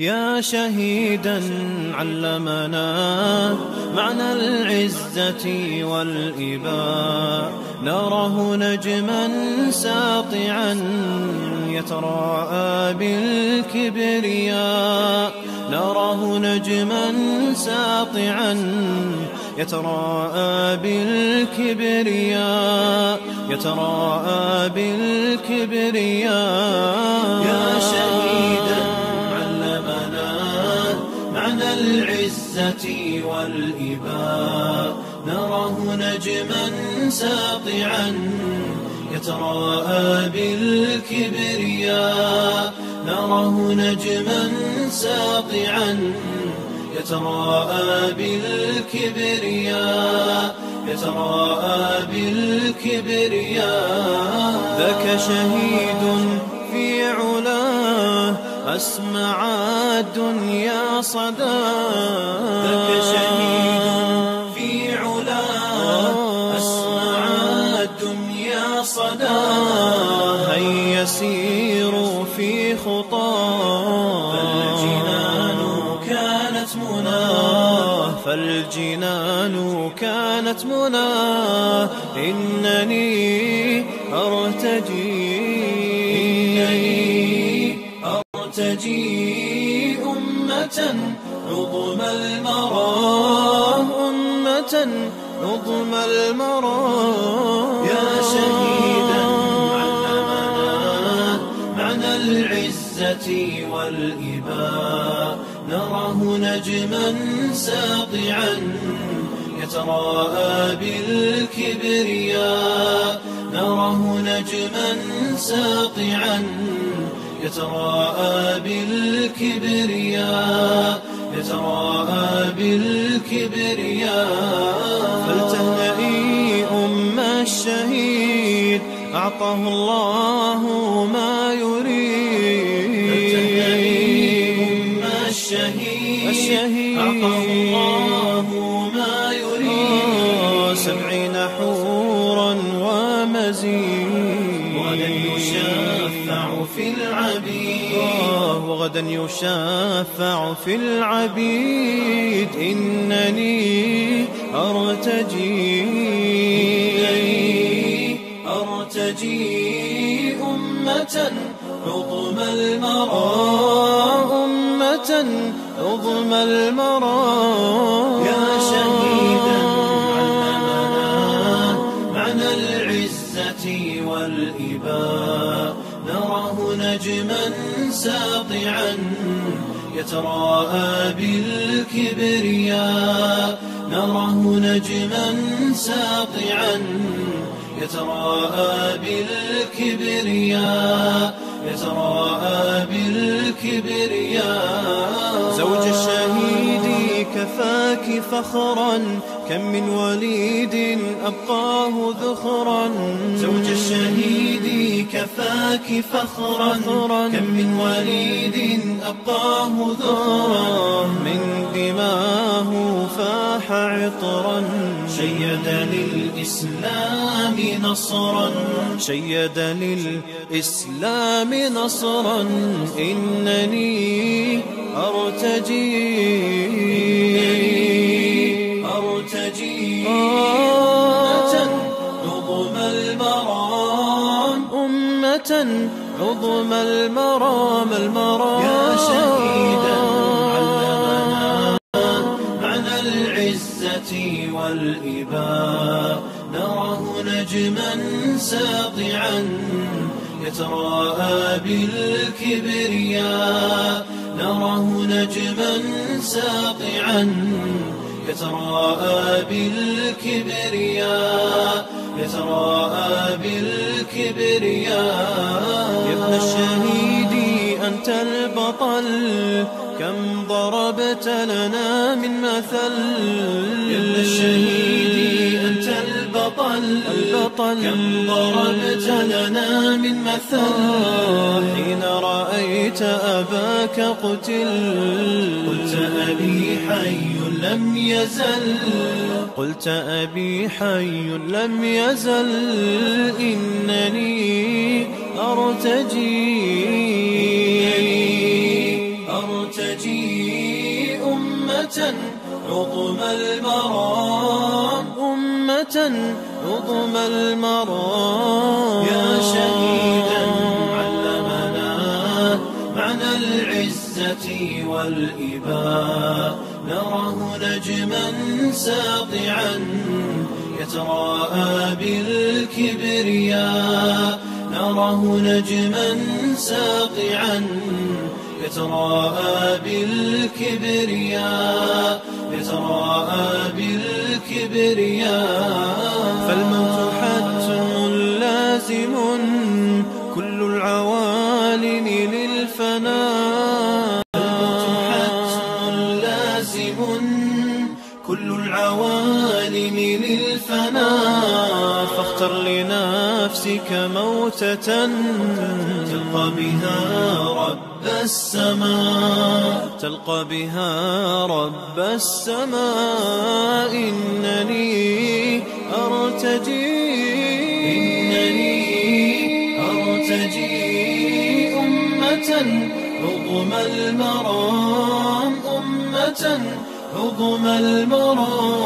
يا شهيدا علمنا معنى العزة والإباء. نراه نجما ساطعا يتراءى بالكبرياء. نراه نجما ساطعا يتراءى بالكبرياء. يتراءى بالكبرياء. يا شهيدا والإباء. نراه نجما ساطعا يتراءى بالكبرياء. نراه نجما ساطعا يتراءى بالكبرياء. يتراءى بالكبرياء. ذاك شهيد أسمع الدنيا صدى. ذاك شهيد في علاه أسمع الدنيا صدى. هيا سيروا في خطاه فالجنان كانت مناه فالجنان كانت مناه إنني أرتجي عظم المرى أمة نظم المرى يا شهيدا علمنا معنى العزة والإباء. نراه نجما ساطعا يتراءى بالكبرياء. نراه نجما ساطعا يتراءى بالكبرياء. يتراءى بالكبرياء. فلتهنئي أم الشهيد. أعطاه الله ما يريد وغدا يشفع في العبيد إنني أرتجي أرتجي أمة عظم المرى أمة عظم المرى نجما ساطعا يتراءى بالكبرياء. نراه نجما ساطعا يتراءى بالكبرياء. يتراءى بالكبرياء. زوج الشهيد كفاك فخرا كم من وليد أبقاه ذخرا. زوج الشهيد كفاك فخرا. كم من وليد أبقاه ذخرا. من دماه فاح عطرا. شيد للإسلام نصرا. شيد للإسلام نصرا. إنني أرتجي عظم المرام المرام. يا شهيدا علمنا معنى العزة والإباء. نراه نجما ساطعا يتراءى بالكبرياء. نراه نجما ساطعا يتراءى بالكبرياء. يتراءى بالكبرياء. يا ابن الشهيد أنت البطل. كم ضربت لنا من مثل. يا ابن الشهيد البطل. كم ضربت لنا من مثل. حين رأيت أباك قتل. قلت أبي حي لم يزل. قلت أبي حي لم يزل. إنني أرتجي. أرتجي أمة عظم المرام أمة عظم المرام. يا شهيدا علمنا معنى العزة والإباء. نراه نجما ساطعا يتراءى بالكبرياء. نراه نجما ساطعا يتراءى بالكبرياء يتراءى بالكبرياء. لنفسك موتة تلقى بها رب السماء تلقى بها رب السماء. إنني أرتجي إنني أرتجي أمة عظم المرام أمة عظم المرام.